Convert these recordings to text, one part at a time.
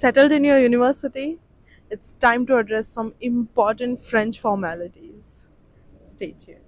settled in your university, it's time to address some important French formalities. Stay tuned.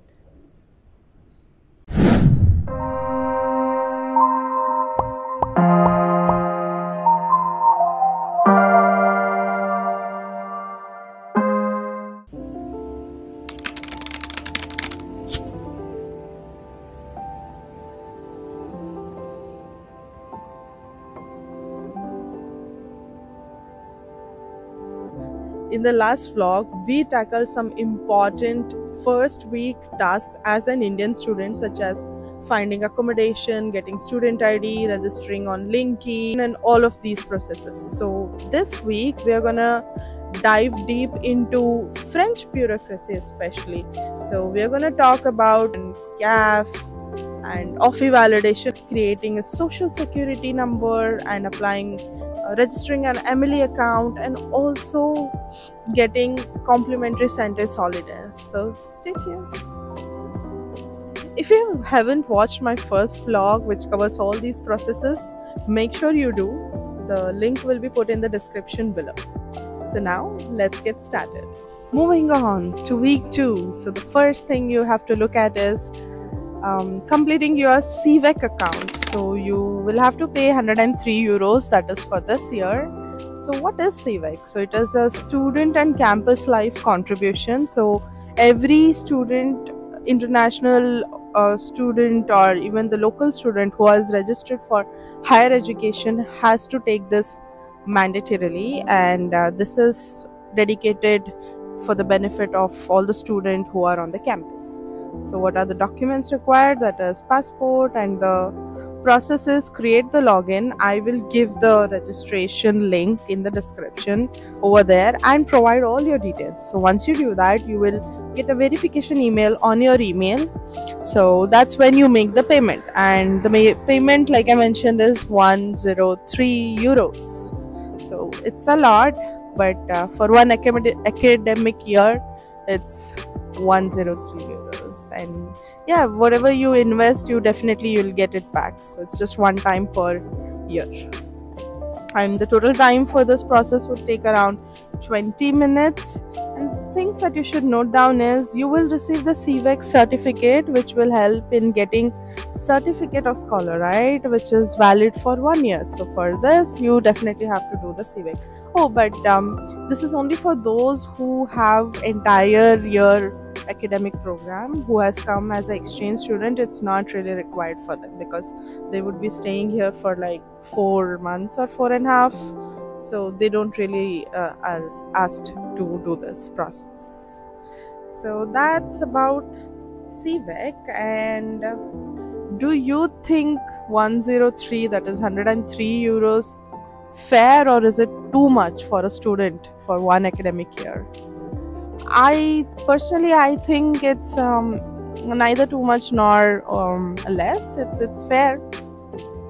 In the last vlog, we tackled some important first week tasks as an Indian student, such as finding accommodation, getting student ID, registering on LinkedIn, and all of these processes. So, this week we are gonna dive deep into French bureaucracy, especially. So, we are gonna talk about CAF and OFI validation, creating a social security number, and applying Uh, registering an Ameli account and also getting complimentary Santé Solidaire. So stay tuned. If you haven't watched my first vlog, which covers all these processes, make sure you do. The link will be put in the description below. So now let's get started. Moving on to week two. So the first thing you have to look at is um, completing your CVEC account. So you will have to pay 103 euros, that is for this year. So what is CVEC? So it is a student and campus life contribution. So every student, international uh, student or even the local student who has registered for higher education has to take this mandatorily and uh, this is dedicated for the benefit of all the students who are on the campus. So what are the documents required? That is passport and the process is create the login. I will give the registration link in the description over there and provide all your details. So once you do that, you will get a verification email on your email. So that's when you make the payment. And the payment, like I mentioned, is 103 euros. So it's a lot, but uh, for one academic year, it's 103 and yeah whatever you invest you definitely you'll get it back. So it's just one time per year. And the total time for this process would take around 20 minutes. And things that you should note down is you will receive the CVEC certificate which will help in getting certificate of scolarité? Which is valid for one year. So for this you definitely have to do the CVEC oh but um, this is only for those who have entire year academic program who has come as an exchange student it's not really required for them because they would be staying here for like four months or four and a half. So they don't really uh, are asked to do this process. So that's about CVEC and uh, do you think 103 that is 103 euros fair or is it too much for a student for one academic year I personally I think it's um, neither too much nor um, less. It's it's fair.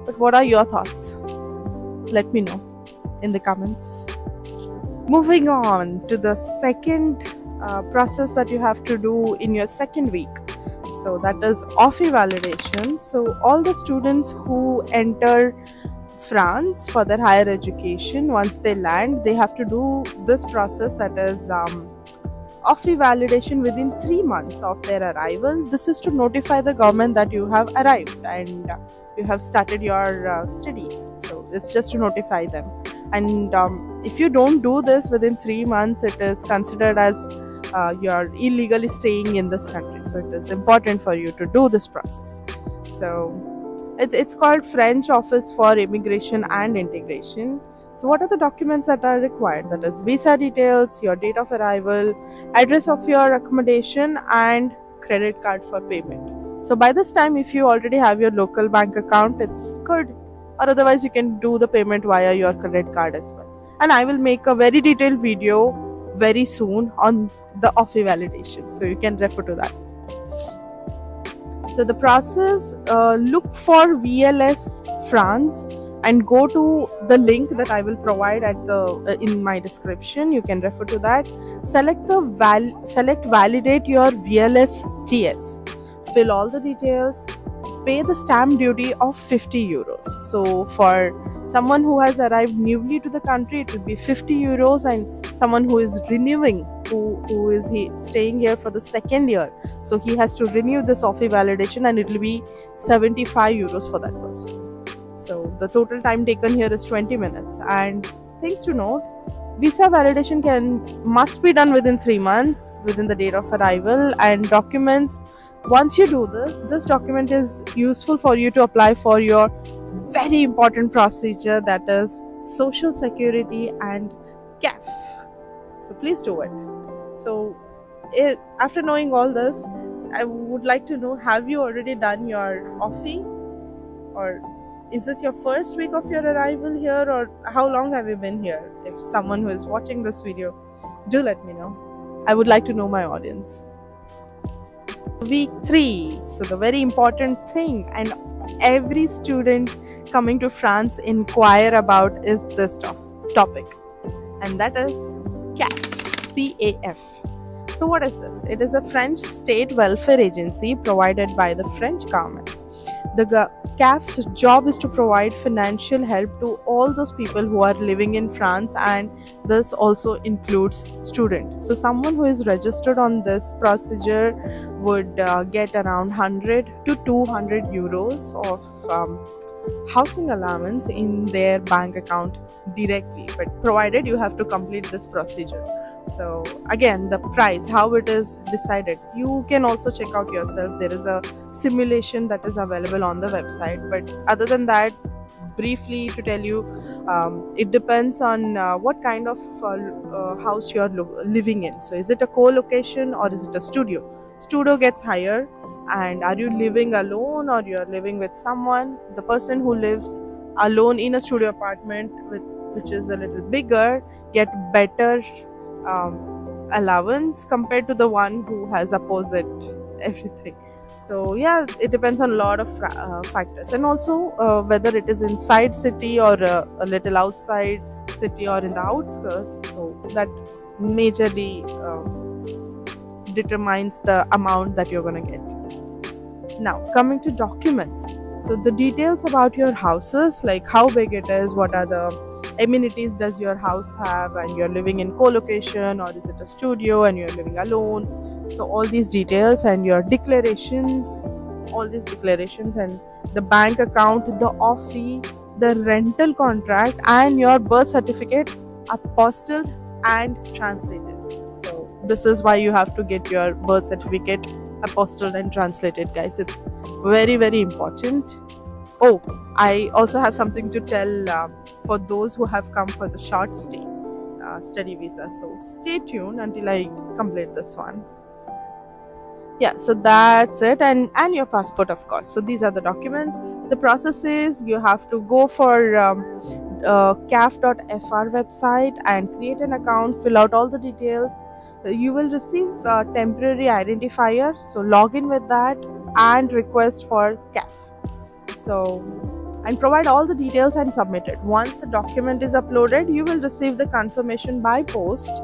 But what are your thoughts? Let me know in the comments. Moving on to the second uh, process that you have to do in your second week. So that is OFI validation. So all the students who enter France for their higher education, once they land, they have to do this process that is um, OFI validation within three months of their arrival. This is to notify the government that you have arrived and uh, you have started your uh, studies. So it's just to notify them. And um, if you don't do this within three months, it is considered as uh, you're illegally staying in this country. So it is important for you to do this process. So it's, it's called French Office for Immigration and Integration so, what are the documents that are required? That is visa details, your date of arrival, address of your accommodation, and credit card for payment. So, by this time, if you already have your local bank account, it's good. Or otherwise, you can do the payment via your credit card as well. And I will make a very detailed video very soon on the OFI validation. So, you can refer to that. So, the process uh, look for VLS France and go to the link that I will provide at the uh, in my description. You can refer to that. Select the val select validate your VLS TS. Fill all the details. pay the stamp duty of 50 euros so for someone who has arrived newly to the country it will be 50 euros and someone who is renewing who, who is he staying here for the second year. So he has to renew the OFI validation and it will be 75 euros for that person. So the total time taken here is 20 minutes. And things to note visa validation can must be done within 3 months within the date of arrival. And documents once you do this this document is useful for you to apply for your very important procedure that is social security and CAF so please do it so it, after knowing all this i would like to know have you already done your OFI or is this your first week of your arrival here? Or how long have you been here? If someone who is watching this video do let me know. I would like to know my audience. Week 3 so the very important thing and every student coming to france inquire about is this topic. And that is CAF so what is this? It is a french state welfare agency provided by the french government. The CAF's job is to provide financial help to all those people who are living in France, and this also includes students. So, someone who is registered on this procedure would uh, get around 100 to 200 euros of um, housing allowance in their bank account directly, but provided you have to complete this procedure so again the price how it is decided. You can also check out yourself. There is a simulation that is available on the website. But other than that briefly to tell you um, it depends on uh, what kind of uh, uh, house you're lo- living in. So is it a co-location or is it a studio? Studio gets higher. And are you living alone or you're living with someone? The person who lives alone in a studio apartment with which is a little bigger get better um, allowance compared to the one who has opposite everything. So yeah it depends on a lot of uh, factors. And also uh, whether it is inside city or uh, a little outside city or in the outskirts. So that majorly um, determines the amount that you're going to get. Now coming to documents. So the details about your houses like how big it is what are the amenities does your house have and you're living in co-location or is it a studio and you're living alone? So all these details and your declarations all these declarations and the bank account the OFI the rental contract and your birth certificate are apostilled and translated. So this is why you have to get your birth certificate apostilled and translated guys. It's very very important oh i also have something to tell uh, for those who have come for the short stay uh, study visa. So stay tuned until i complete this one. Yeah so that's it. And and your passport of course. So these are the documents. The process is you have to go for um, uh, caf.fr website and create an account fill out all the details. You will receive a temporary identifier. So log in with that and request for caf so and provide all the details and submit it. Once the document is uploaded you will receive the confirmation by post.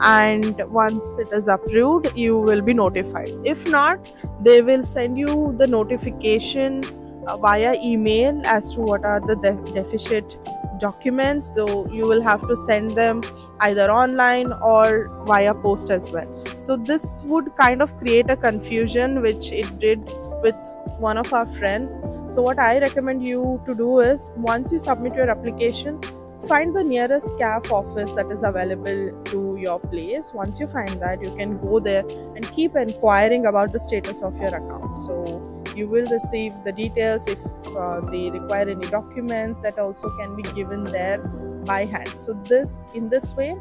And once it is approved you will be notified. If not they will send you the notification uh, via email as to what are the de- deficit documents though you will have to send them either online or via post as well. So this would kind of create a confusion which it did with one of our friends. So, what I recommend you to do is once you submit your application, find the nearest CAF office that is available to your place. Once you find that, you can go there and keep inquiring about the status of your account. So, you will receive the details if uh, they require any documents that also can be given there by hand. So, this in this way,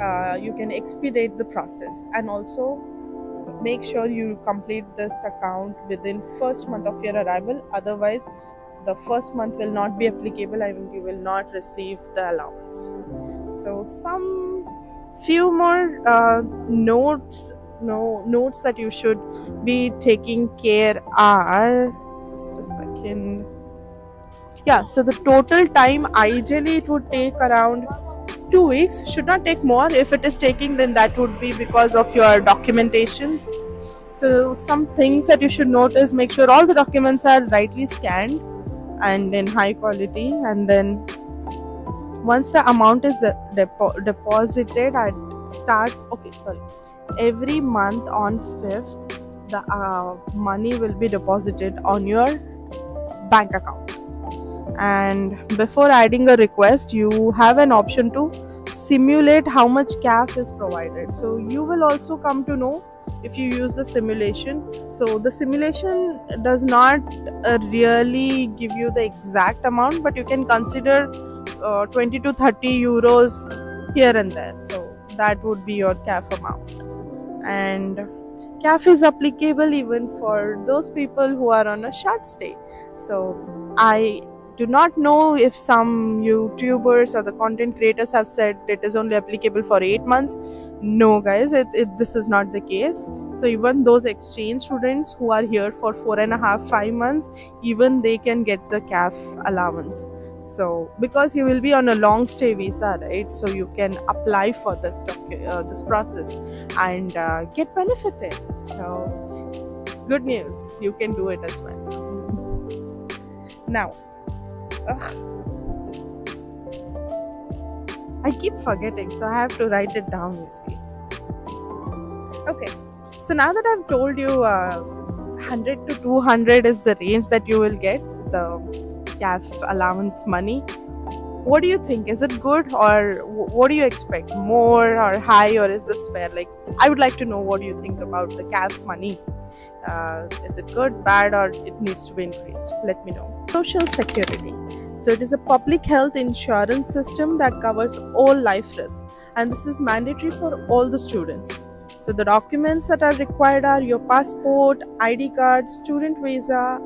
uh, you can expedite the process and also make sure you complete this account within first month of your arrival. Otherwise the first month will not be applicable and you will not receive the allowance. So some few more uh, notes no notes that you should be taking care are just a second. Yeah so the total time ideally it would take around two weeks should not take more. If it is taking then that would be because of your documentations. So, some things that you should notice make sure all the documents are rightly scanned and in high quality, and then once the amount is depo- deposited at starts okay sorry. Every month on 5th the uh, money will be deposited on your bank account and before adding a request you have an option to simulate how much CAF is provided. So you will also come to know if you use the simulation. So the simulation does not uh, really give you the exact amount but you can consider uh, 20 to 30 euros here and there. So that would be your CAF amount. And CAF is applicable even for those people who are on a short stay. So i do not know if some youtubers or the content creators have said it is only applicable for 8 months. No guys it, it, this is not the case. So even those exchange students who are here for four and a half five months even they can get the CAF allowance. So because you will be on a long stay visa right? So you can apply for this uh, this process and uh, get benefited. So good news you can do it as well. Now ugh, i keep forgetting so i have to write it down you see okay so now that i've told you uh, 100 to 200 is the range that you will get the CAF allowance money. What do you think? Is it good or wh- what do you expect? More or high or is this fair? Like, I would like to know what you think about the CAF money. Uh, is it good, bad, or it needs to be increased? Let me know. Social Security. So, it is a public health insurance system that covers all life risks, and this is mandatory for all the students. So, the documents that are required are your passport, ID card, student visa,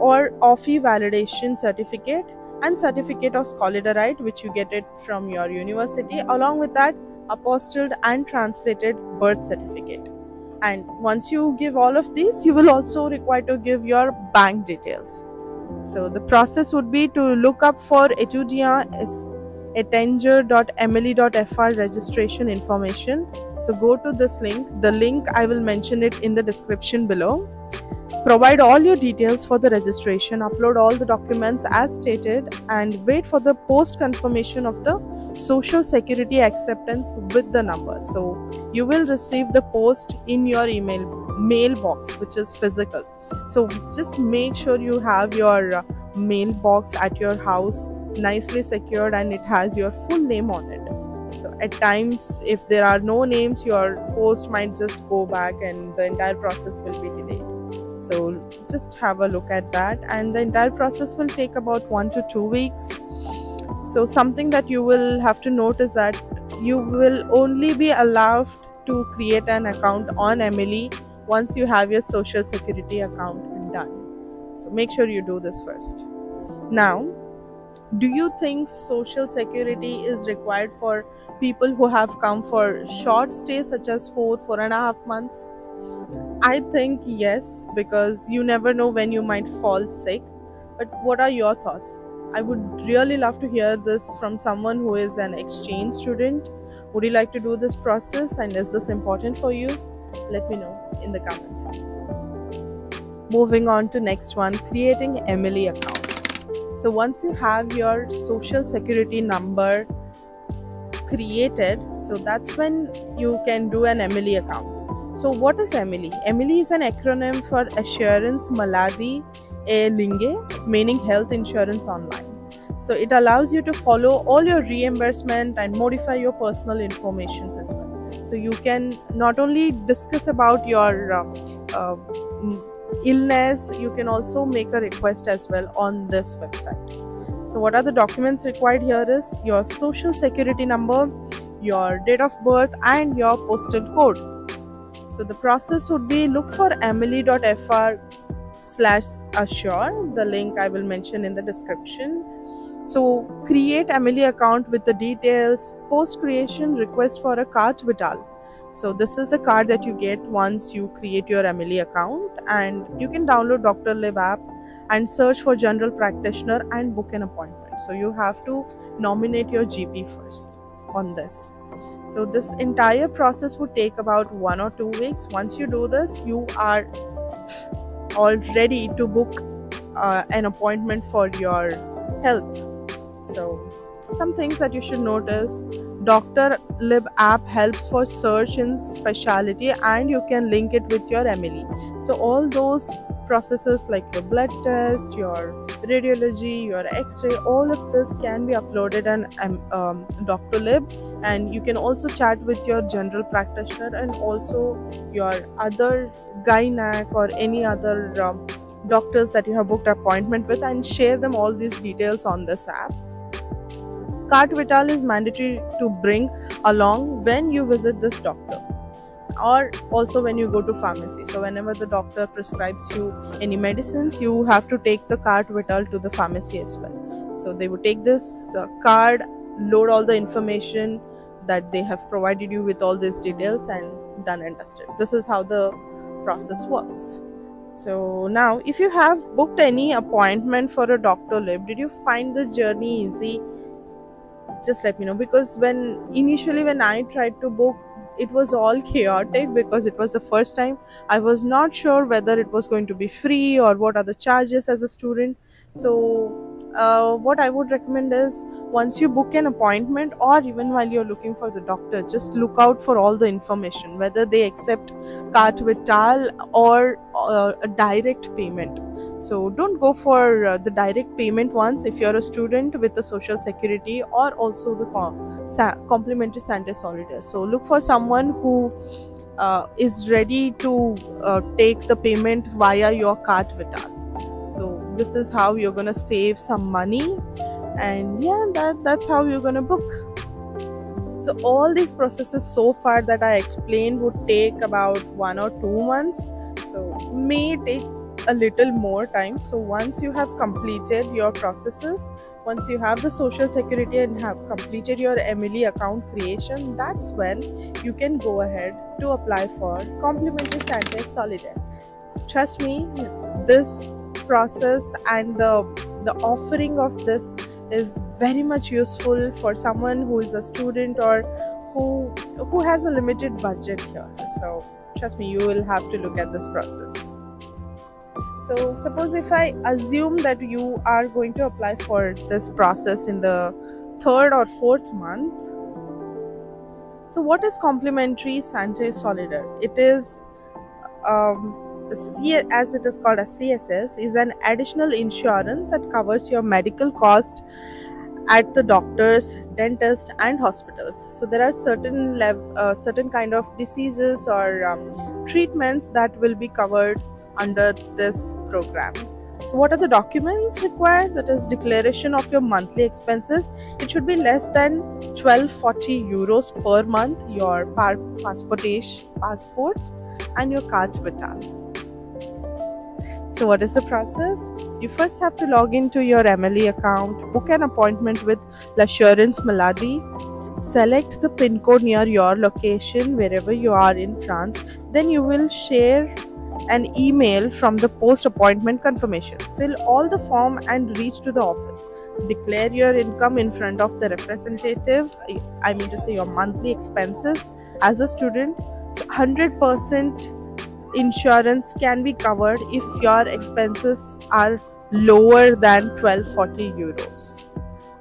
or OFI validation certificate and certificate of scolarité which you get it from your university along with that apostilled and translated birth certificate and once you give all of these you will also require to give your bank details. So the process would be to look up for etudiant etranger.ameli.fr registration information. So go to this link. The link i will mention it in the description below Provide all your details for the registration, upload all the documents as stated, and wait for the post confirmation of the social security acceptance with the number. So, you will receive the post in your email mailbox, which is physical. So, just make sure you have your uh, mailbox at your house nicely secured and it has your full name on it. So, at times, if there are no names, your post might just go back and the entire process will be delayed so just have a look at that. And the entire process will take about one to two weeks. So something that you will have to note is that you will only be allowed to create an account on ameli once you have your social security account done. So make sure you do this first. Now do you think social security is required for people who have come for short stays such as four four and a half months I think yes, because you never know when you might fall sick. But what are your thoughts? I would really love to hear this from someone who is an exchange student. Would you like to do this process and is this important for you? Let me know in the comments. Moving on to next one, creating Ameli account. So once you have your social security number created, so that's when you can do an Ameli account. So, what is Ameli? Ameli is an acronym for Assurance Maladi e Linge, meaning health insurance online. So, it allows you to follow all your reimbursement and modify your personal information as well. So, you can not only discuss about your uh, uh, illness, you can also make a request as well on this website. So, what are the documents required here is your social security number, your date of birth, and your postal code so the process would be look for ameli.fr slash assure. The link I will mention in the description. So create Ameli account with the details, post creation request for a carte Vitale. So this is the card that you get once you create your Ameli account and you can download Doctolib app and search for general practitioner and book an appointment. So you have to nominate your GP first on this. So this entire process would take about one or two weeks once you do this you are all ready to book uh, an appointment for your health so some things that you should notice Dr. Lib app helps for search in specialty and you can link it with your Ameli. So all those processes like your blood test, your radiology, your X-ray, all of this can be uploaded on um, um, Doctolib, and you can also chat with your general practitioner and also your other gynac or any other um, doctors that you have booked appointment with, and share them all these details on this app. Carte Vitale is mandatory to bring along when you visit this doctor or also when you go to pharmacy. So whenever the doctor prescribes you any medicines you have to take the card with all to the pharmacy as well. So they would take this uh, card load all the information that they have provided you with all these details and done and dusted. This is how the process works. So now if you have booked any appointment for a Doctolib did you find the journey easy? Just let me know because when initially when i tried to book it was all chaotic because it was the first time. I was not sure whether it was going to be free or what are the charges as a student. So uh, what I would recommend is once you book an appointment or even while you're looking for the doctor, just look out for all the information, whether they accept carte vitale or uh, a direct payment. So don't go for uh, the direct payment ones if you're a student with the social security or also the com- sa- complimentary Santé Solidaire. So look for someone who uh, is ready to uh, take the payment via your vitale so this is how you're gonna save some money. And yeah that that's how you're gonna book. So all these processes so far that i explained would take about one or two months. So may take a little more time. So once you have completed your processes once you have the social security and have completed your ameli account creation that's when you can go ahead to apply for complimentary Santé Solidaire trust me this process and the the offering of this is very much useful for someone who is a student or who who has a limited budget here. So trust me you will have to look at this process. So suppose if i assume that you are going to apply for this process in the third or fourth month so what is complimentary Santé Solidaire it is um, as it is called as CSS, is an additional insurance that covers your medical cost at the doctors, dentist, and hospitals. So there are certain lev- uh, certain kind of diseases or um, treatments that will be covered under this program. So what are the documents required? That is declaration of your monthly expenses. It should be less than 1240 euros per month. Your par- passport, passport, and your carte vitale. So, what is the process? You first have to log into your Ameli account, book an appointment with L'Assurance Maladie, select the pin code near your location wherever you are in France. Then you will share an email from the post appointment confirmation. Fill all the form and reach to the office. Declare your income in front of the representative, I mean to say your monthly expenses as a student. 100% insurance can be covered if your expenses are lower than 1240 euros.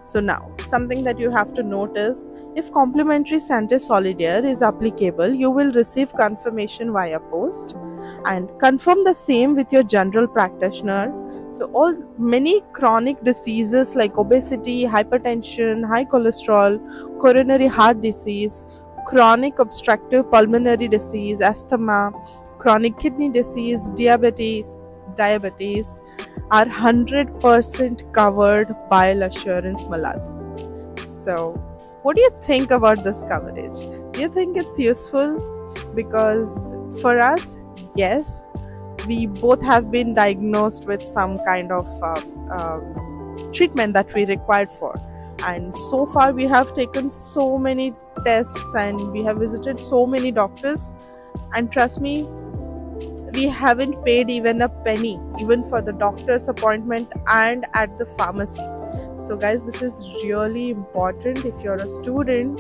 So now, something that you have to notice if complimentary Santé Solidaire is applicable, you will receive confirmation via post and confirm the same with your general practitioner. So all many chronic diseases like obesity, hypertension, high cholesterol, coronary heart disease, chronic obstructive pulmonary disease, asthma, chronic kidney disease, diabetes, diabetes are 100% covered by L'Assurance Maladie. So, what do you think about this coverage? Do you think it's useful? Because for us, yes, we both have been diagnosed with some kind of um, um, treatment that we required for. And so far, we have taken so many tests and we have visited so many doctors. And trust me, we haven't paid even a penny even for the doctor's appointment and at the pharmacy so guys this is really important if you're a student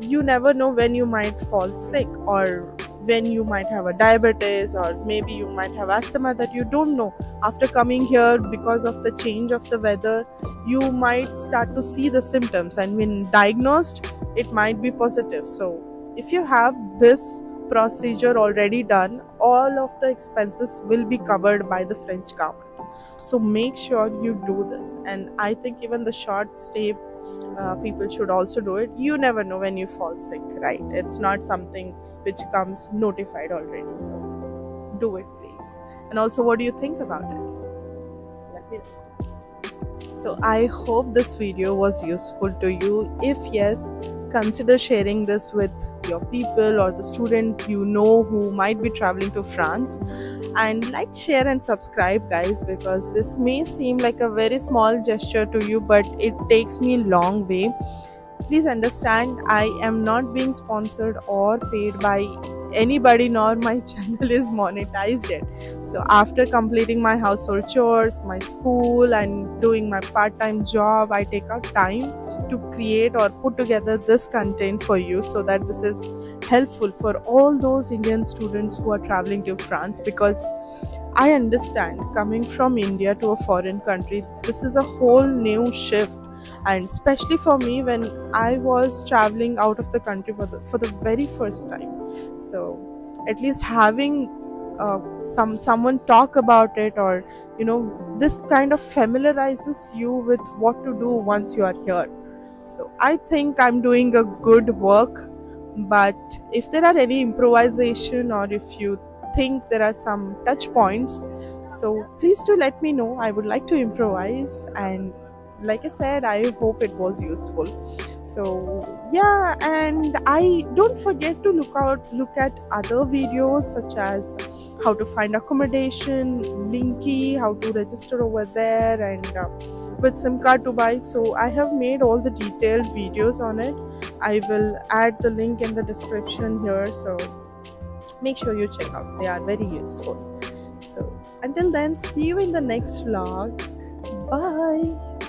you never know when you might fall sick or when you might have a diabetes or maybe you might have asthma that you don't know. After coming here because of the change of the weather you might start to see the symptoms. And when diagnosed it might be positive. So if you have this procedure already done all of the expenses will be covered by the french government. So make sure you do this. And i think even the short stay uh, people should also do it. You never know when you fall sick right? It's not something which comes notified already so do it please and also what do you think about it so i hope this video was useful to you if yes consider sharing this with your people or the student you know who might be traveling to France. And like, share, and subscribe, guys, because this may seem like a very small gesture to you, but it takes me a long way. Please understand, I am not being sponsored or paid by anybody nor my channel is monetized yet. So after completing my household chores my school and doing my part-time job i take out time to create or put together this content for you so that this is helpful for all those indian students who are traveling to france because i understand coming from india to a foreign country this is a whole new shift and especially for me when i was traveling out of the country for the, for the very first time. So at least having uh, some someone talk about it or you know this kind of familiarizes you with what to do once you are here. So i think i'm doing a good work but if there are any improvisation or if you think there are some touch points so please do let me know. I would like to improvise and like i said i hope it was useful. So yeah and i don't forget to look out look at other videos such as how to find accommodation Linkee how to register over there and uh, with sim card to buy. So i have made all the detailed videos on it. I will add the link in the description here. So make sure you check out. They are very useful. So until then see you in the next vlog. Bye